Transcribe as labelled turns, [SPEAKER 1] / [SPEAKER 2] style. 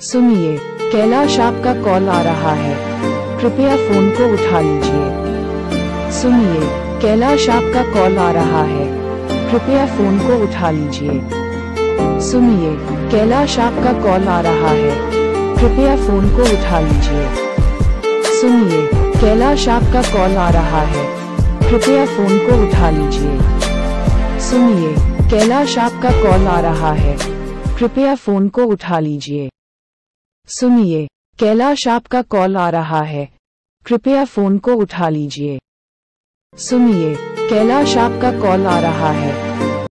[SPEAKER 1] सुनिए, कैलाश आपका कॉल आ रहा है। कृपया फ़ोन को उठा लीजिए। सुनिए, कैलाश आपका कॉल आ रहा है। कृपया फ़ोन को उठा लीजिए। सुनिए, कैलाश आपका कॉल आ रहा है। कृपया फ़ोन को उठा लीजिए। सुनिए, कैलाश आपका कॉल आ रहा है। कृपया फ़ोन को उठा लीजिए। सुनिए, कैलाश आपका कॉल आ रहा है। कृपया फ़ोन को उठा लीजिए। सुनिए, कैलाश आपका कॉल आ रहा है। कृपया फ़ोन को उठा लीजिए। सुनिए, कैलाश आपका कॉल आ रहा है।